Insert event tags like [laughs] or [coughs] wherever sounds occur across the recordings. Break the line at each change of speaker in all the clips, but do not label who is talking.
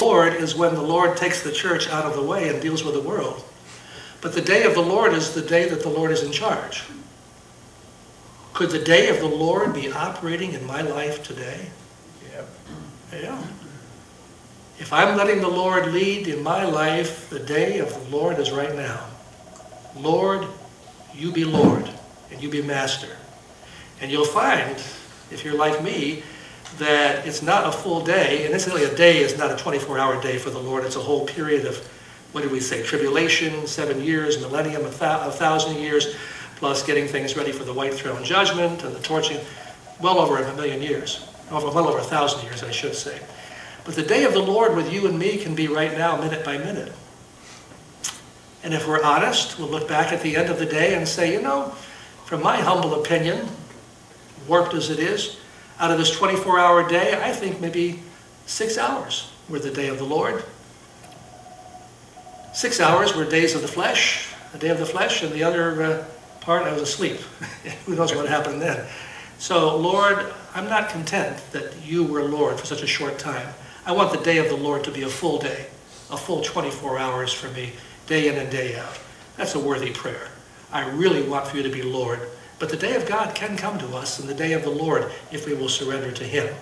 Lord is when the Lord takes the church out of the way and deals with the world. But the day of the Lord is the day that the Lord is in charge. Could the day of the Lord be operating in my life today?
Yep.
Yeah. If I'm letting the Lord lead in my life, the day of the Lord is right now. Lord, you be Lord, and you be master. And you'll find, if you're like me, that it's not a full day, and incidentally a day is not a 24-hour day for the Lord, it's a whole period of, what did we say, tribulation, seven years, millennium, a, a thousand years, plus getting things ready for the white throne judgment and the torching, well over a million years, well over a thousand years, I should say. But the day of the Lord with you and me can be right now, minute by minute. And if we're honest, we'll look back at the end of the day and say, you know, from my humble opinion, warped as it is, out of this 24-hour day, I think maybe six hours were the day of the Lord. Six hours were days of the flesh, the day of the flesh, and the other uh, part I was asleep. [laughs] Who knows what happened then. So, Lord, I'm not content that you were Lord for such a short time. I want the day of the Lord to be a full day, a full 24 hours for me, day in and day out. That's a worthy prayer. I really want for you to be Lord. But the day of God can come to us in the day of the Lord if we will surrender to him.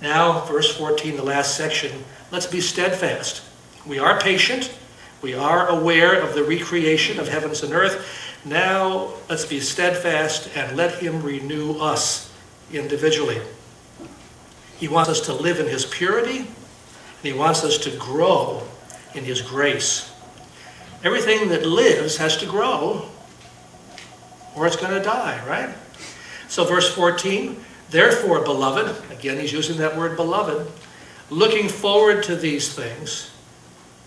Now, verse 14, the last section, let's be steadfast. We are patient. We are aware of the recreation of heavens and earth. Now, let's be steadfast and let him renew us individually. He wants us to live in his purity, and he wants us to grow in his grace. Everything that lives has to grow, or it's going to die, right? So verse 14, therefore, beloved, again he's using that word beloved, looking forward to these things,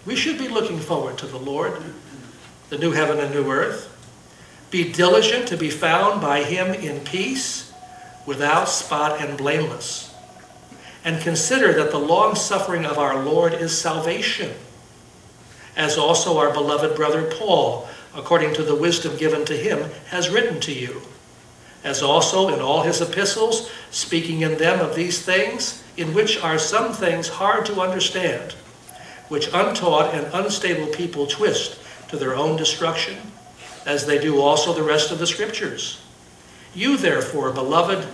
we should be looking forward to the Lord, the new heaven and new earth. Be diligent to be found by him in peace, without spot and blameless. And consider that the long suffering of our Lord is salvation, as also our beloved brother Paul, according to the wisdom given to him, has written to you. As also in all his epistles, speaking in them of these things, in which are some things hard to understand, which untaught and unstable people twist to their own destruction, as they do also the rest of the Scriptures. You therefore, beloved,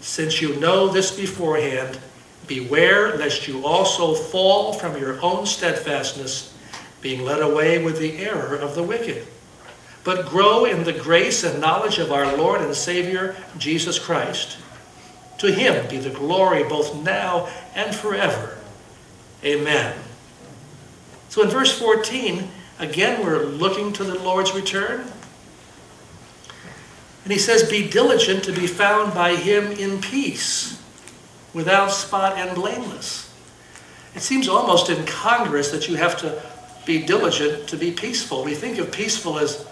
since you know this beforehand, beware lest you also fall from your own steadfastness, being led away with the error of the wicked but grow in the grace and knowledge of our Lord and Savior, Jesus Christ. To him be the glory both now and forever. Amen. So in verse 14, again we're looking to the Lord's return. And he says, Be diligent to be found by him in peace, without spot and blameless. It seems almost incongruous that you have to be diligent to be peaceful. We think of peaceful as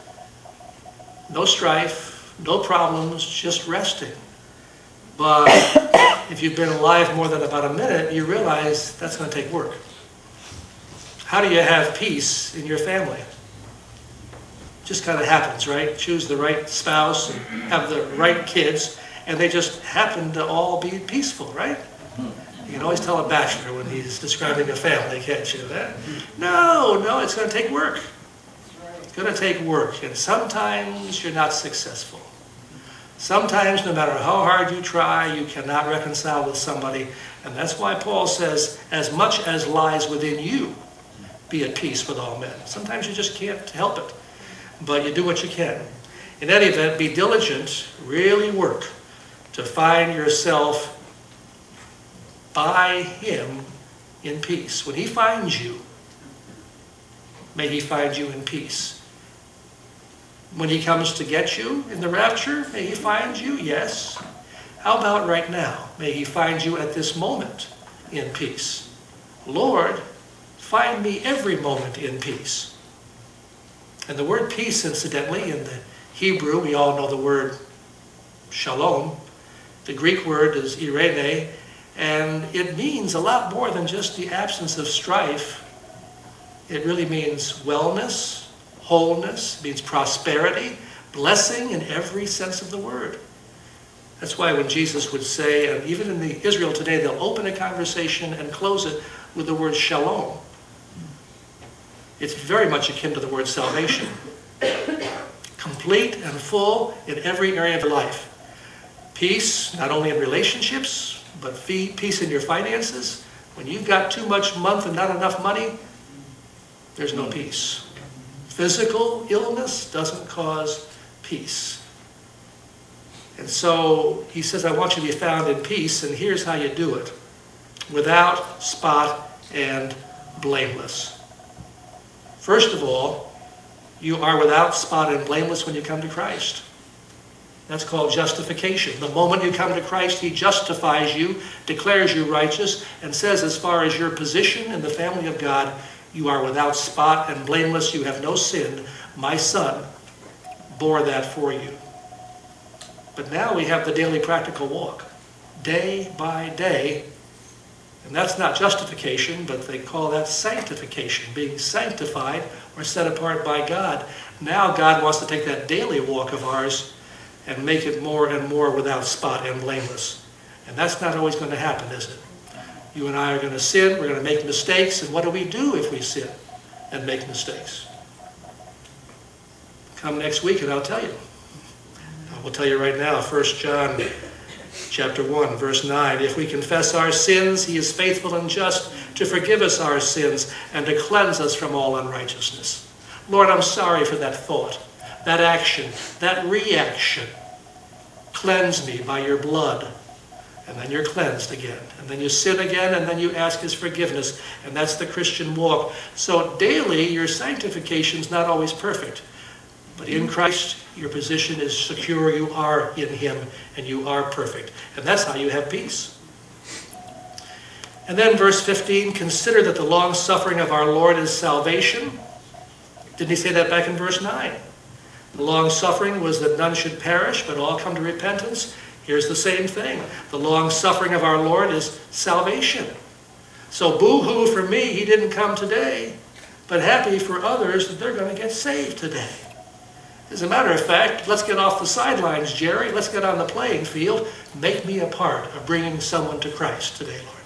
no strife, no problems, just resting. But [coughs] if you've been alive more than about a minute, you realize that's going to take work. How do you have peace in your family? Just kind of happens, right? Choose the right spouse and have the right kids, and they just happen to all be peaceful, right? Hmm. You can always tell a bachelor when he's describing a family, can't you? That? Mm-hmm. No, no, it's going to take work. It's going to take work, and sometimes you're not successful. Sometimes, no matter how hard you try, you cannot reconcile with somebody. And that's why Paul says, as much as lies within you, be at peace with all men. Sometimes you just can't help it, but you do what you can. In any event, be diligent, really work to find yourself by him in peace. When he finds you, may he find you in peace. When he comes to get you in the rapture, may he find you? Yes. How about right now? May he find you at this moment in peace. Lord, find me every moment in peace. And the word peace, incidentally, in the Hebrew, we all know the word shalom. The Greek word is eirene, and it means a lot more than just the absence of strife. It really means wellness, wholeness, means prosperity, blessing in every sense of the word. That's why when Jesus would say, and even in the Israel today, they'll open a conversation and close it with the word shalom. It's very much akin to the word salvation. [coughs] Complete and full in every area of life. Peace, not only in relationships, but peace in your finances. When you've got too much month and not enough money, there's no peace. Physical illness doesn't cause peace. And so he says, I want you to be found in peace, and here's how you do it without spot and blameless. First of all, you are without spot and blameless when you come to Christ. That's called justification. The moment you come to Christ, He justifies you, declares you righteous, and says, as far as your position in the family of God, you are without spot and blameless. You have no sin. My Son bore that for you. But now we have the daily practical walk, day by day. And that's not justification, but they call that sanctification, being sanctified or set apart by God. Now God wants to take that daily walk of ours and make it more and more without spot and blameless. And that's not always going to happen, is it? You and I are going to sin, we're going to make mistakes, and what do we do if we sin and make mistakes? Come next week and I'll tell you. I will tell you right now, 1 John chapter 1, verse 9. If we confess our sins, he is faithful and just to forgive us our sins and to cleanse us from all unrighteousness. Lord, I'm sorry for that thought, that action, that reaction. Cleanse me by your blood and then you're cleansed again. And then you sin again, and then you ask his forgiveness. And that's the Christian walk. So daily, your sanctification is not always perfect. But in Christ, your position is secure. You are in him, and you are perfect. And that's how you have peace. And then verse 15, consider that the long suffering of our Lord is salvation. Didn't he say that back in verse 9? The long suffering was that none should perish, but all come to repentance. Here's the same thing. The long suffering of our Lord is salvation. So boo-hoo for me, he didn't come today, but happy for others that they're going to get saved today. As a matter of fact, let's get off the sidelines, Jerry. Let's get on the playing field. Make me a part of bringing someone to Christ today, Lord.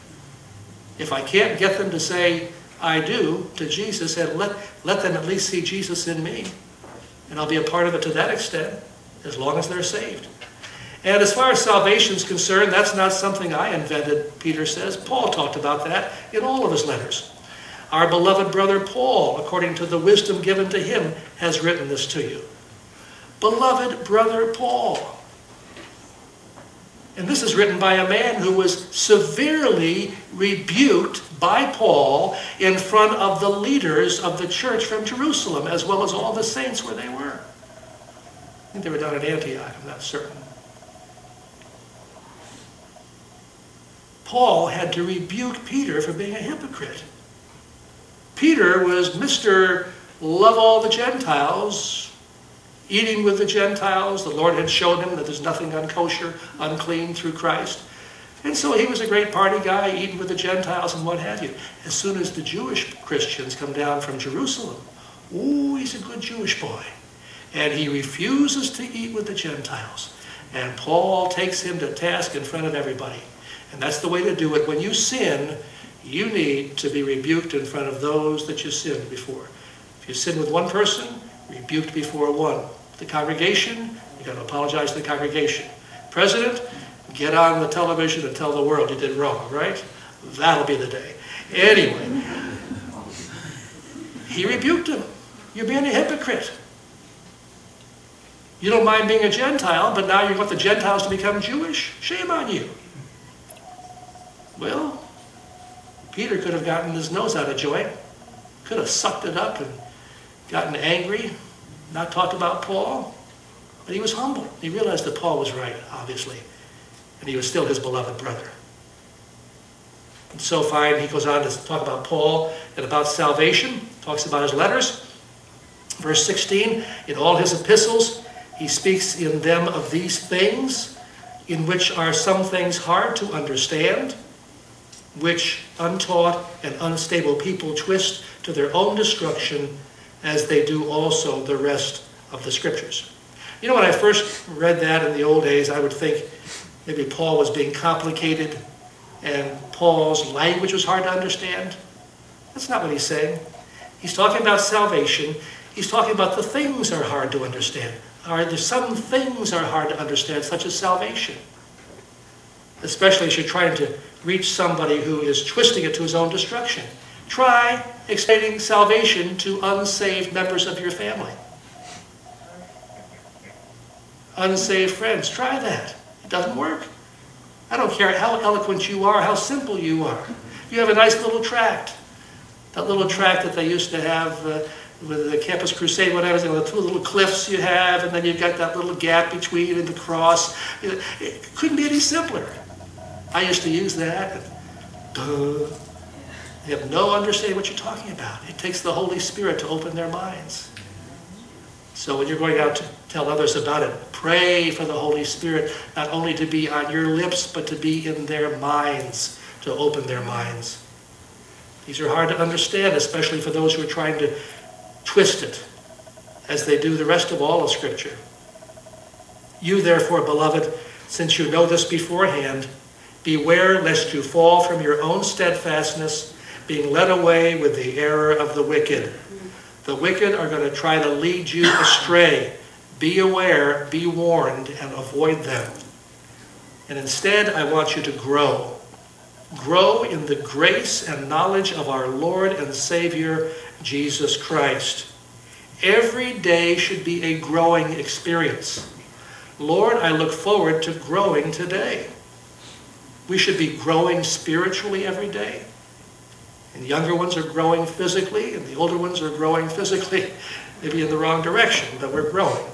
If I can't get them to say, I do, to Jesus, and let, let them at least see Jesus in me. And I'll be a part of it to that extent, as long as they're saved. And as far as salvation is concerned, that's not something I invented, Peter says. Paul talked about that in all of his letters. Our beloved brother Paul, according to the wisdom given to him, has written this to you. Beloved brother Paul. And this is written by a man who was severely rebuked by Paul in front of the leaders of the church from Jerusalem, as well as all the saints where they were. I think they were down at Antioch, I'm not certain. Paul had to rebuke Peter for being a hypocrite. Peter was Mr. Love all the Gentiles, eating with the Gentiles. The Lord had shown him that there's nothing unkosher, unclean through Christ. And so he was a great party guy, eating with the Gentiles and what have you. As soon as the Jewish Christians come down from Jerusalem, ooh, he's a good Jewish boy. And he refuses to eat with the Gentiles. And Paul takes him to task in front of everybody. And that's the way to do it. When you sin, you need to be rebuked in front of those that you sinned before. If you sin with one person, rebuked before one. The congregation, you got to apologize to the congregation. President, get on the television and tell the world you did wrong, right? That'll be the day. Anyway, he rebuked him. You're being a hypocrite. You don't mind being a Gentile, but now you want the Gentiles to become Jewish? Shame on you. Well, Peter could have gotten his nose out of joint, could have sucked it up and gotten angry, not talked about Paul, but he was humble. He realized that Paul was right, obviously, and he was still his beloved brother. And so fine, he goes on to talk about Paul and about salvation, talks about his letters. Verse 16, in all his epistles, he speaks in them of these things, in which are some things hard to understand, which untaught and unstable people twist to their own destruction, as they do also the rest of the scriptures. You know, when I first read that in the old days, I would think, maybe Paul was being complicated and Paul's language was hard to understand. That's not what he's saying. He's talking about salvation. He's talking about the things are hard to understand. Are there some things are hard to understand, such as salvation? Especially as you're trying to reach somebody who is twisting it to his own destruction. Try explaining salvation to unsaved members of your family. Unsaved friends. Try that. It doesn't work. I don't care how eloquent you are, how simple you are. You have a nice little tract. That little tract that they used to have uh, with the Campus Crusade, whatever, the two little cliffs you have, and then you've got that little gap between and the cross. It couldn't be any simpler. I used to use that. Duh. They have no understanding what you're talking about. It takes the Holy Spirit to open their minds. So when you're going out to tell others about it, pray for the Holy Spirit not only to be on your lips, but to be in their minds, to open their minds. These are hard to understand, especially for those who are trying to twist it, as they do the rest of all of Scripture. You, therefore, beloved, since you know this beforehand, beware lest you fall from your own steadfastness being led away with the error of the wicked. The wicked are going to try to lead you [coughs] astray. Be aware, be warned, and avoid them. And instead, I want you to grow. Grow in the grace and knowledge of our Lord and Savior, Jesus Christ. Every day should be a growing experience. Lord, I look forward to growing today. We should be growing spiritually every day. And the younger ones are growing physically, and the older ones are growing physically, [laughs] maybe in the wrong direction, but we're growing.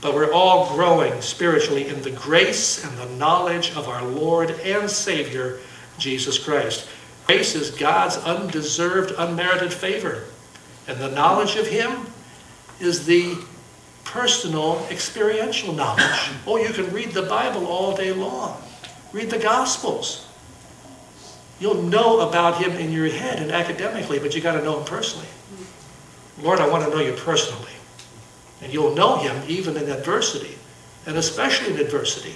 But we're all growing spiritually in the grace and the knowledge of our Lord and Savior, Jesus Christ. Grace is God's undeserved, unmerited favor. And the knowledge of Him is the personal, experiential knowledge. Oh, you can read the Bible all day long. Read the Gospels. You'll know about him in your head and academically, but you got to know him personally. Lord, I want to know you personally. And you'll know him even in adversity, and especially in adversity.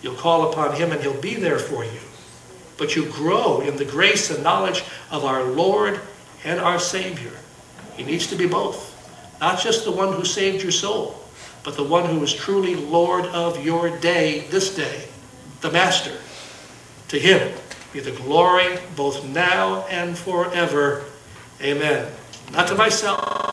You'll call upon him and he'll be there for you. But you grow in the grace and knowledge of our Lord and our Savior. He needs to be both. Not just the one who saved your soul, but the one who is truly Lord of your day, this day, the Master. To him be the glory both now and forever. Amen. Not to myself.